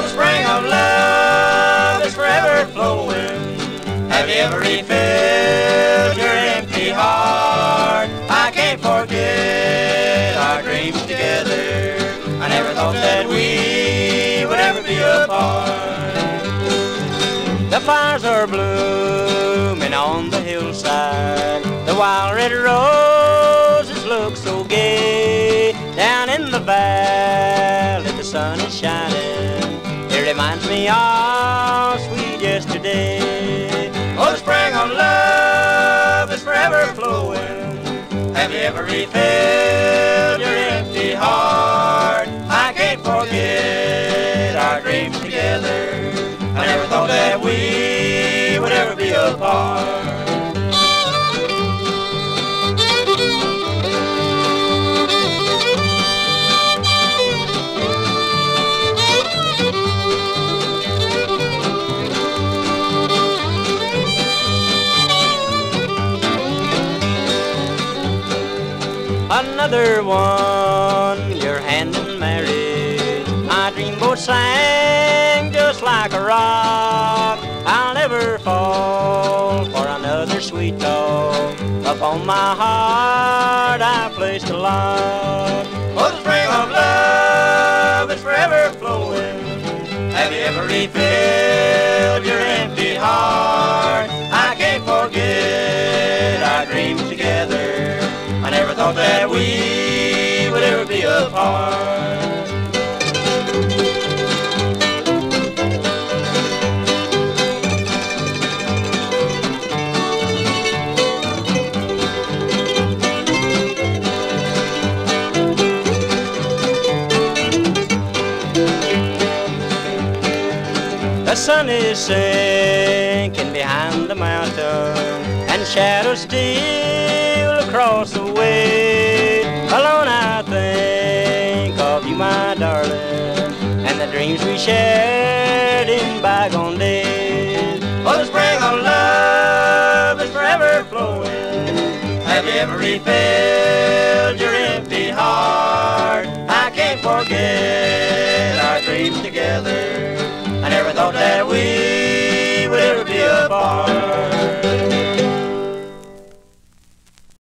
The spring of love is forever flowing. Have you ever refilled your empty heart? I can't forget our dreams together. I never thought that we would ever be apart. The flowers are blooming on the hillside. The wild red roses look so gay. Down in the valley, the sun is shining. Reminds me of sweet yesterday. Oh, the spring of love is forever flowing. Have you ever refilled Another one, your hand in marriage. My dreamboat sang just like a rock. I'll never fall for another sweet dog. Upon my heart I placed a lock. Oh, the spring of love is forever flowing. Have you ever refilled your empty heart? I can't forget our dreams together. Thought that we would ever be apart. The sun is sinking behind the mountain, and shadows steal across the way. Darling, and the dreams we shared in bygone days. Oh, the spring of love is forever flowing. Have you ever refilled your empty heart? I can't forget our dreams together. I never thought that we would ever be apart.